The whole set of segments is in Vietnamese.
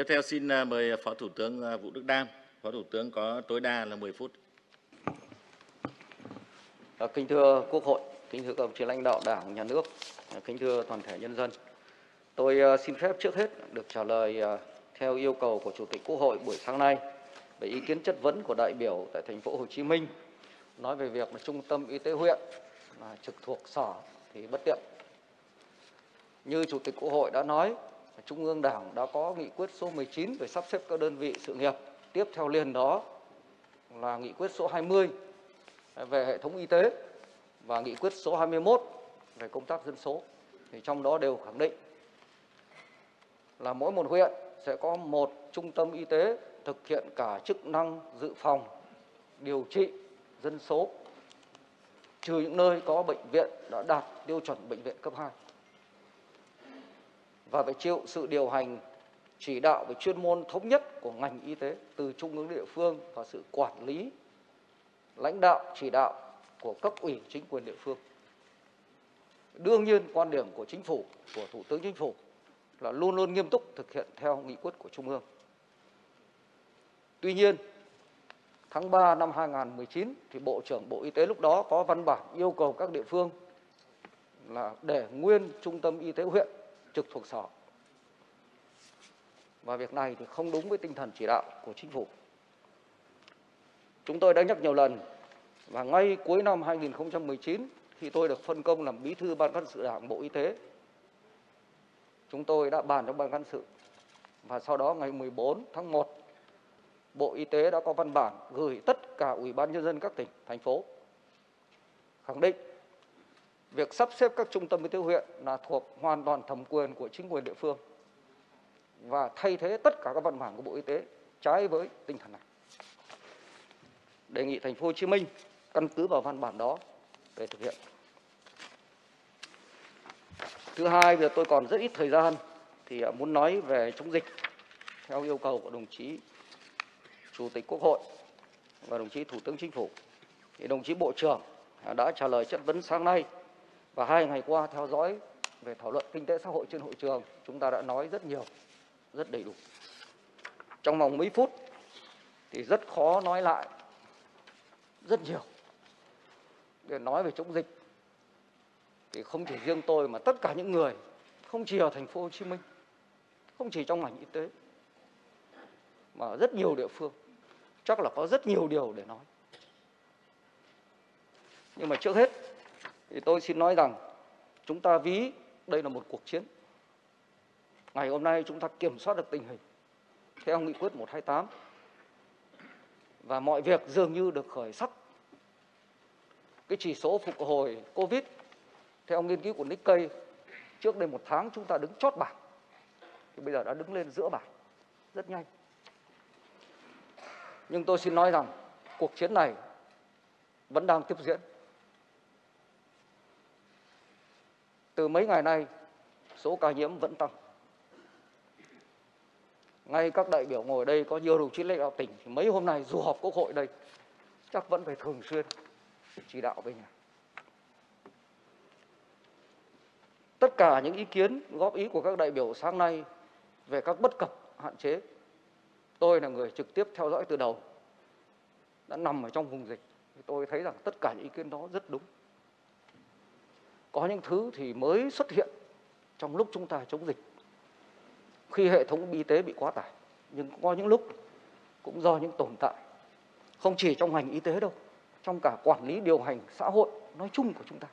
Tiếp theo xin à, mời Phó Thủ tướng à, Vũ Đức Đam. Phó Thủ tướng có tối đa là 10 phút. À, kính thưa Quốc hội, kính thưa các đồng chí lãnh đạo Đảng, Nhà nước, kính thưa toàn thể nhân dân. Tôi xin phép trước hết được trả lời theo yêu cầu của Chủ tịch Quốc hội buổi sáng nay về ý kiến chất vấn của đại biểu tại thành phố Hồ Chí Minh nói về việc mà trung tâm y tế huyện mà trực thuộc sở thì bất tiện. Như Chủ tịch Quốc hội đã nói, Trung ương Đảng đã có nghị quyết số 19 về sắp xếp các đơn vị sự nghiệp. Tiếp theo liền đó là nghị quyết số 20 về hệ thống y tế và nghị quyết số 21 về công tác dân số. Thì trong đó đều khẳng định là mỗi một huyện sẽ có một trung tâm y tế thực hiện cả chức năng dự phòng, điều trị dân số, trừ những nơi có bệnh viện đã đạt tiêu chuẩn bệnh viện cấp 2 và phải chịu sự điều hành chỉ đạo về chuyên môn thống nhất của ngành y tế từ trung ương đến địa phương và sự quản lý lãnh đạo chỉ đạo của cấp ủy chính quyền địa phương. Đương nhiên quan điểm của chính phủ, của Thủ tướng Chính phủ là luôn luôn nghiêm túc thực hiện theo nghị quyết của Trung ương. Tuy nhiên, tháng 3 năm 2019 thì Bộ trưởng Bộ Y tế lúc đó có văn bản yêu cầu các địa phương là để nguyên trung tâm y tế huyện trực thuộc sở. Và việc này thì không đúng với tinh thần chỉ đạo của chính phủ. Chúng tôi đã nhắc nhiều lần và ngay cuối năm 2019 khi tôi được phân công làm bí thư ban cán sự đảng Bộ Y tế, chúng tôi đã bàn trong ban cán sự và sau đó ngày 14 tháng 1 Bộ Y tế đã có văn bản gửi tất cả ủy ban nhân dân các tỉnh, thành phố khẳng định việc sắp xếp các trung tâm y tế huyện là thuộc hoàn toàn thẩm quyền của chính quyền địa phương và thay thế tất cả các văn bản của Bộ Y tế trái với tinh thần này. Đề nghị thành phố Hồ Chí Minh căn cứ vào văn bản đó để thực hiện. Thứ hai, bây giờ tôi còn rất ít thời gian thì à, muốn nói về chống dịch theo yêu cầu của đồng chí Chủ tịch Quốc hội và đồng chí Thủ tướng Chính phủ. Thì đồng chí Bộ trưởng à, đã trả lời chất vấn sáng nay và hai ngày qua theo dõi về thảo luận kinh tế xã hội trên hội trường chúng ta đã nói rất nhiều, rất đầy đủ. Trong vòng mấy phút thì rất khó nói lại rất nhiều. Để nói về chống dịch thì không chỉ riêng tôi mà tất cả những người không chỉ ở thành phố Hồ Chí Minh không chỉ trong ngành y tế mà rất nhiều địa phương. Chắc là có rất nhiều điều để nói. Nhưng mà trước hết thì tôi xin nói rằng, chúng ta ví đây là một cuộc chiến. Ngày hôm nay chúng ta kiểm soát được tình hình theo nghị quyết 128 và mọi việc dường như được khởi sắc. Cái chỉ số phục hồi Covid theo nghiên cứu của Nikkei trước đây một tháng chúng ta đứng chót bảng, thì bây giờ đã đứng lên giữa bảng rất nhanh. Nhưng tôi xin nói rằng cuộc chiến này vẫn đang tiếp diễn. Từ mấy ngày nay, số ca nhiễm vẫn tăng. Ngay các đại biểu ngồi đây có nhiều đồng chí lãnh đạo tỉnh, thì mấy hôm nay dù họp quốc hội đây, chắc vẫn phải thường xuyên chỉ đạo về nhà. Tất cả những ý kiến, góp ý của các đại biểu sáng nay về các bất cập, hạn chế, tôi là người trực tiếp theo dõi từ đầu, đã nằm ở trong vùng dịch. Tôi thấy rằng tất cả những ý kiến đó rất đúng có những thứ thì mới xuất hiện trong lúc chúng ta chống dịch. Khi hệ thống y tế bị quá tải, nhưng có những lúc cũng do những tồn tại, không chỉ trong ngành y tế đâu, trong cả quản lý điều hành xã hội nói chung của chúng ta,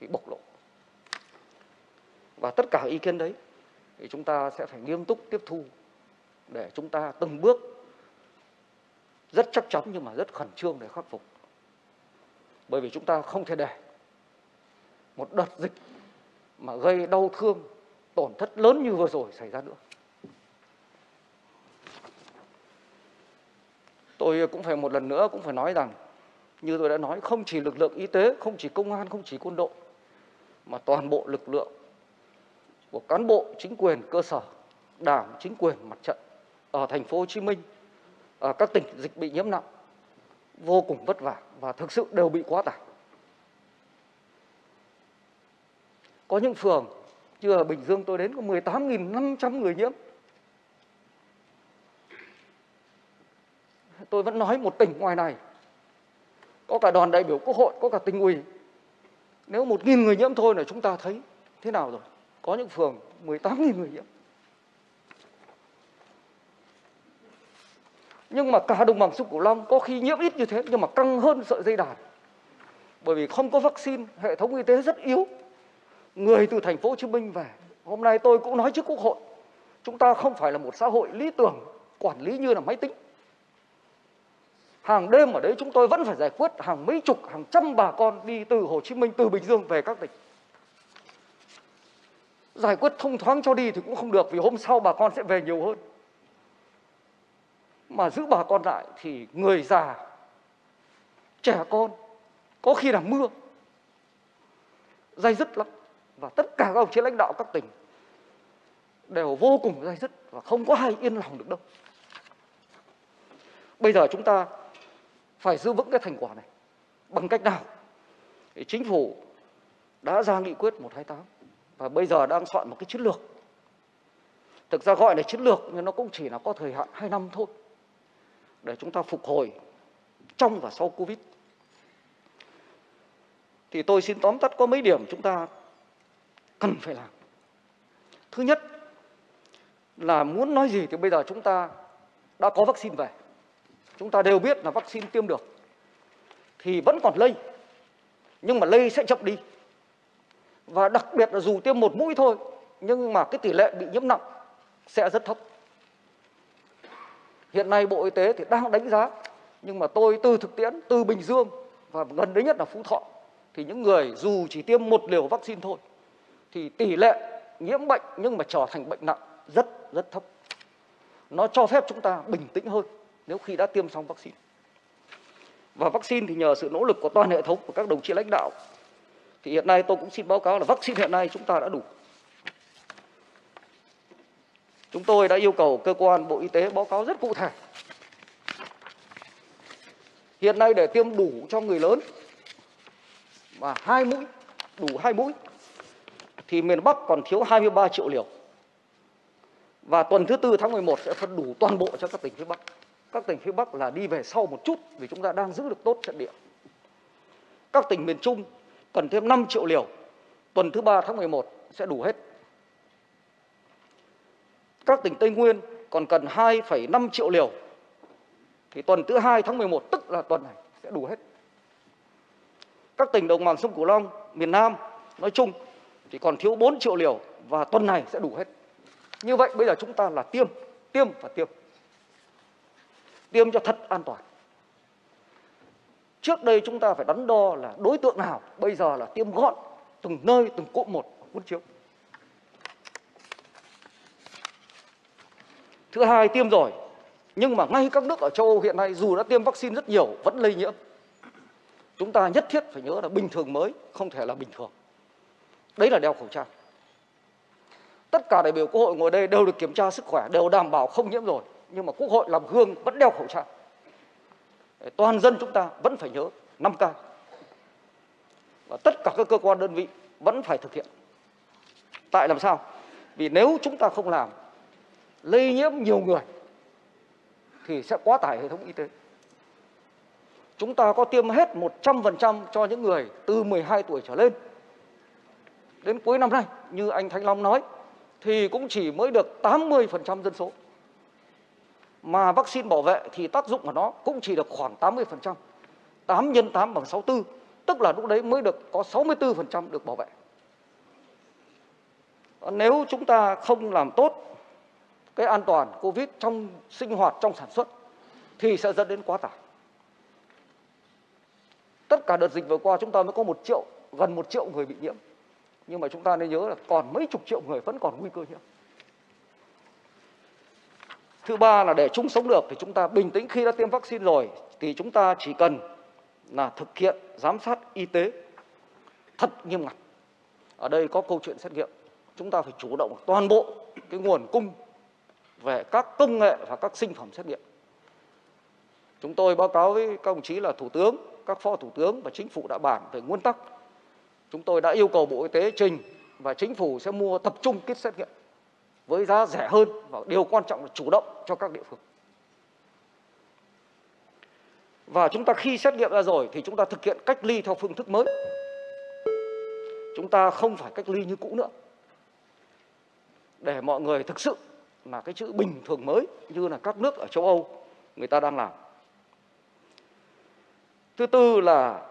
thì bộc lộ. Và tất cả ý kiến đấy thì chúng ta sẽ phải nghiêm túc tiếp thu để chúng ta từng bước rất chắc chắn nhưng mà rất khẩn trương để khắc phục. Bởi vì chúng ta không thể để một đợt dịch mà gây đau thương, tổn thất lớn như vừa rồi xảy ra nữa. Tôi cũng phải một lần nữa cũng phải nói rằng, như tôi đã nói, không chỉ lực lượng y tế, không chỉ công an, không chỉ quân đội, mà toàn bộ lực lượng của cán bộ chính quyền cơ sở, đảng, chính quyền mặt trận ở thành phố Hồ Chí Minh, ở các tỉnh dịch bị nhiễm nặng, vô cùng vất vả và thực sự đều bị quá tải. Có những phường, như ở Bình Dương tôi đến có 18.500 người nhiễm. Tôi vẫn nói một tỉnh ngoài này, có cả đoàn đại biểu quốc hội, có cả tỉnh ủy. Nếu 1.000 người nhiễm thôi là chúng ta thấy thế nào rồi? Có những phường 18.000 người nhiễm. Nhưng mà cả đồng bằng sông Cửu Long có khi nhiễm ít như thế nhưng mà căng hơn sợi dây đàn. Bởi vì không có vaccine, hệ thống y tế rất yếu, người từ thành phố Hồ Chí Minh về, hôm nay tôi cũng nói trước quốc hội, chúng ta không phải là một xã hội lý tưởng, quản lý như là máy tính. Hàng đêm ở đấy chúng tôi vẫn phải giải quyết hàng mấy chục, hàng trăm bà con đi từ Hồ Chí Minh, từ Bình Dương về các tỉnh. Giải quyết thông thoáng cho đi thì cũng không được vì hôm sau bà con sẽ về nhiều hơn. Mà giữ bà con lại thì người già, trẻ con, có khi là mưa. Dây dứt lắm và tất cả các ông chí lãnh đạo các tỉnh đều vô cùng dây dứt và không có ai yên lòng được đâu. Bây giờ chúng ta phải giữ vững cái thành quả này. Bằng cách nào? Thì chính phủ đã ra nghị quyết 128 và bây giờ đang soạn một cái chiến lược. Thực ra gọi là chiến lược nhưng nó cũng chỉ là có thời hạn 2 năm thôi để chúng ta phục hồi trong và sau Covid. Thì tôi xin tóm tắt có mấy điểm chúng ta cần phải làm. Thứ nhất là muốn nói gì thì bây giờ chúng ta đã có vaccine về. Chúng ta đều biết là vaccine tiêm được thì vẫn còn lây. Nhưng mà lây sẽ chậm đi. Và đặc biệt là dù tiêm một mũi thôi, nhưng mà cái tỷ lệ bị nhiễm nặng sẽ rất thấp. Hiện nay Bộ Y tế thì đang đánh giá, nhưng mà tôi từ thực tiễn, từ Bình Dương và gần đấy nhất là Phú Thọ, thì những người dù chỉ tiêm một liều vaccine thôi thì tỷ lệ nhiễm bệnh nhưng mà trở thành bệnh nặng rất rất thấp. Nó cho phép chúng ta bình tĩnh hơn nếu khi đã tiêm xong vaccine. Và vaccine thì nhờ sự nỗ lực của toàn hệ thống của các đồng chí lãnh đạo thì hiện nay tôi cũng xin báo cáo là vaccine hiện nay chúng ta đã đủ Chúng tôi đã yêu cầu cơ quan Bộ Y tế báo cáo rất cụ thể. Hiện nay để tiêm đủ cho người lớn và hai mũi, đủ hai mũi thì miền Bắc còn thiếu 23 triệu liều. Và tuần thứ tư tháng 11 sẽ phân đủ toàn bộ cho các tỉnh phía Bắc. Các tỉnh phía Bắc là đi về sau một chút vì chúng ta đang giữ được tốt trận địa. Các tỉnh miền Trung cần thêm 5 triệu liều. Tuần thứ ba tháng 11 sẽ đủ hết các tỉnh Tây Nguyên còn cần 2,5 triệu liều. Thì tuần thứ hai tháng 11 tức là tuần này sẽ đủ hết. Các tỉnh đồng bằng sông Cửu Long, miền Nam nói chung thì còn thiếu 4 triệu liều và tuần này sẽ đủ hết. Như vậy bây giờ chúng ta là tiêm, tiêm và tiêm. Tiêm cho thật an toàn. Trước đây chúng ta phải đắn đo là đối tượng nào, bây giờ là tiêm gọn từng nơi từng cụm một huân chiếu. Thứ hai tiêm rồi nhưng mà ngay các nước ở châu Âu hiện nay dù đã tiêm vaccine rất nhiều vẫn lây nhiễm. Chúng ta nhất thiết phải nhớ là bình thường mới không thể là bình thường. Đấy là đeo khẩu trang. Tất cả đại biểu Quốc hội ngồi đây đều được kiểm tra sức khỏe, đều đảm bảo không nhiễm rồi. Nhưng mà Quốc hội làm gương vẫn đeo khẩu trang. Toàn dân chúng ta vẫn phải nhớ 5K. Và tất cả các cơ quan đơn vị vẫn phải thực hiện. Tại làm sao? Vì nếu chúng ta không làm lây nhiễm nhiều người thì sẽ quá tải hệ thống y tế. Chúng ta có tiêm hết 100% cho những người từ 12 tuổi trở lên. Đến cuối năm nay, như anh Thanh Long nói, thì cũng chỉ mới được 80% dân số. Mà vaccine bảo vệ thì tác dụng của nó cũng chỉ được khoảng 80%. 8 nhân 8 bằng 64, tức là lúc đấy mới được có 64% được bảo vệ. Nếu chúng ta không làm tốt cái an toàn Covid trong sinh hoạt, trong sản xuất thì sẽ dẫn đến quá tải. Tất cả đợt dịch vừa qua chúng ta mới có một triệu, gần một triệu người bị nhiễm. Nhưng mà chúng ta nên nhớ là còn mấy chục triệu người vẫn còn nguy cơ nhiễm. Thứ ba là để chúng sống được thì chúng ta bình tĩnh khi đã tiêm vaccine rồi thì chúng ta chỉ cần là thực hiện giám sát y tế thật nghiêm ngặt. Ở đây có câu chuyện xét nghiệm. Chúng ta phải chủ động toàn bộ cái nguồn cung về các công nghệ và các sinh phẩm xét nghiệm. Chúng tôi báo cáo với các đồng chí là Thủ tướng, các phó Thủ tướng và Chính phủ đã bàn về nguyên tắc. Chúng tôi đã yêu cầu Bộ Y tế trình và Chính phủ sẽ mua tập trung kit xét nghiệm với giá rẻ hơn và điều quan trọng là chủ động cho các địa phương. Và chúng ta khi xét nghiệm ra rồi thì chúng ta thực hiện cách ly theo phương thức mới. Chúng ta không phải cách ly như cũ nữa. Để mọi người thực sự là cái chữ bình thường mới như là các nước ở châu Âu, người ta đang làm. Thứ tư là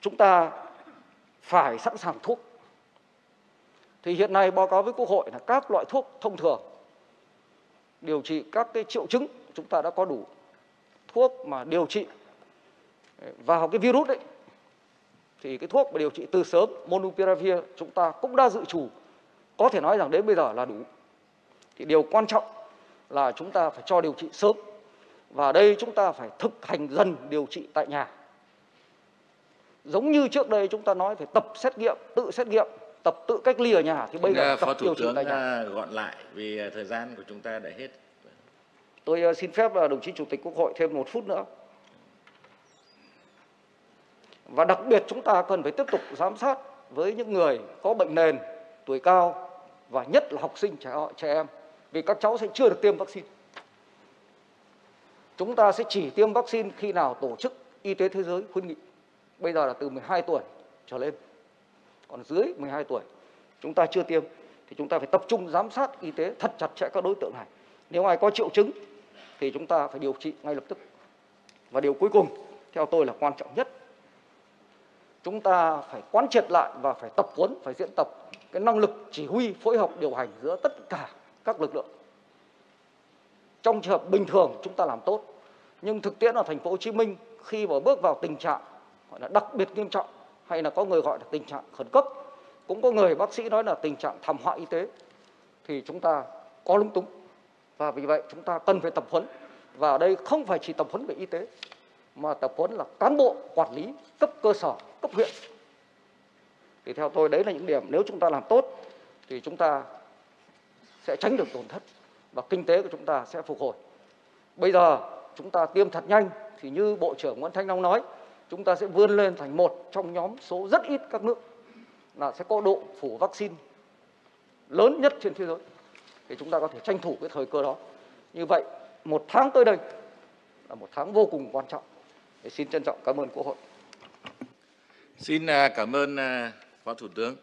chúng ta phải sẵn sàng thuốc. Thì hiện nay báo cáo với Quốc hội là các loại thuốc thông thường điều trị các cái triệu chứng chúng ta đã có đủ. Thuốc mà điều trị vào cái virus đấy, thì cái thuốc mà điều trị từ sớm, monupiravir, chúng ta cũng đã dự trù. Có thể nói rằng đến bây giờ là đủ. Thì điều quan trọng là chúng ta phải cho điều trị sớm. Và đây chúng ta phải thực hành dần điều trị tại nhà giống như trước đây chúng ta nói phải tập xét nghiệm tự xét nghiệm tập tự cách ly ở nhà thì bây giờ tập Phó Thủ tướng tại nhà à, gọn lại vì à, thời gian của chúng ta đã hết. Tôi ờ, xin phép là đồng chí Chủ tịch Quốc hội thêm một phút nữa. Và đặc biệt chúng ta cần phải tiếp tục giám sát với những người có bệnh nền, tuổi cao và nhất là học sinh trẻ, trẻ em vì các cháu sẽ chưa được tiêm vaccine. Chúng ta sẽ chỉ tiêm vaccine khi nào tổ chức Y tế Thế giới khuyến nghị. Bây giờ là từ 12 tuổi trở lên. Còn dưới 12 tuổi chúng ta chưa tiêm thì chúng ta phải tập trung giám sát y tế thật chặt chẽ các đối tượng này. Nếu ai có triệu chứng thì chúng ta phải điều trị ngay lập tức. Và điều cuối cùng theo tôi là quan trọng nhất. Chúng ta phải quán triệt lại và phải tập huấn, phải diễn tập cái năng lực chỉ huy, phối hợp, điều hành giữa tất cả các lực lượng. Trong trường hợp bình thường chúng ta làm tốt, nhưng thực tiễn ở thành phố Hồ Chí Minh khi mà bước vào tình trạng gọi là đặc biệt nghiêm trọng hay là có người gọi là tình trạng khẩn cấp, cũng có người bác sĩ nói là tình trạng thảm họa y tế. Thì chúng ta có lúng túng. Và vì vậy chúng ta cần phải tập huấn. Và ở đây không phải chỉ tập huấn về y tế mà tập huấn là cán bộ quản lý cấp cơ sở cấp huyện. Thì theo tôi đấy là những điểm nếu chúng ta làm tốt thì chúng ta sẽ tránh được tổn thất và kinh tế của chúng ta sẽ phục hồi. Bây giờ chúng ta tiêm thật nhanh thì như bộ trưởng nguyễn thanh long nói chúng ta sẽ vươn lên thành một trong nhóm số rất ít các nước là sẽ có độ phủ vaccine lớn nhất trên thế giới thì chúng ta có thể tranh thủ cái thời cơ đó. Như vậy, một tháng tới đây là một tháng vô cùng quan trọng. Để xin trân trọng cảm ơn Quốc hội. Xin à, cảm ơn à, Phó Thủ tướng.